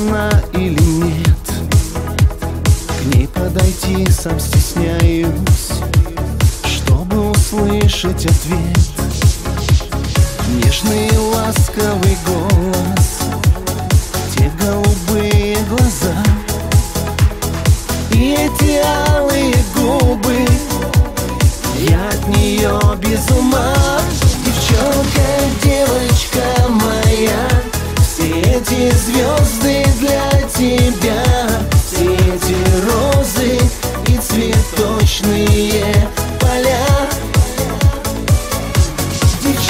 она или нет. К ней подойти сам стесняюсь Чтобы услышать ответ. Нежный ласковый голос Те голубые глаза И эти алые губы. Я от нее без ума Девчонка.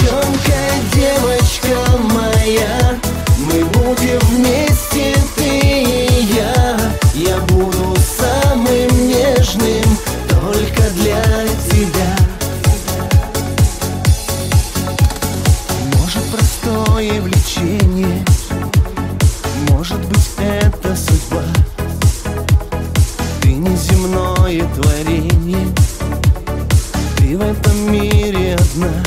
Девчонка, девочка моя Мы будем вместе, ты и я. Я буду самым нежным Только для тебя. Может простое влечение Может быть это судьба. Ты неземное творение Ты в этом мире одна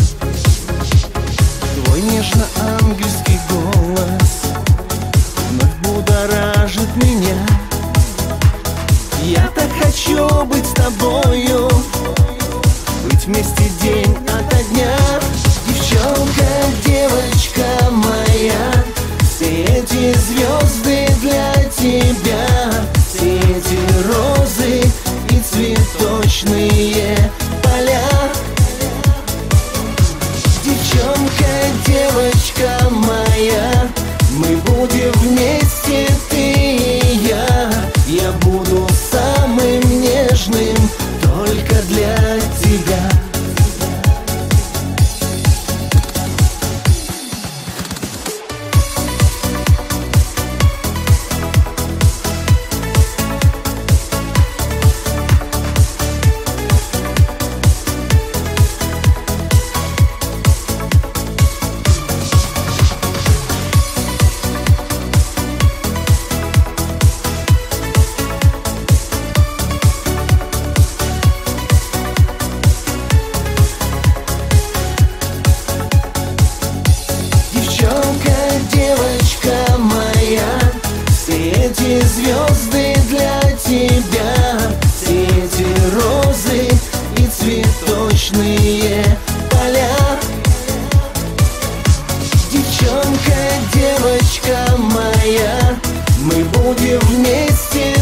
Твой нежно-ангельский голос Вновь будоражит меня. Я так хочу быть с тобою Быть вместе день ото дня. Девчонка, девочка моя Все эти звезды для тебя Все эти розы и цветочные девочка моя розы и цветочные поля. Девчонка, девочка моя Мы будем вместе,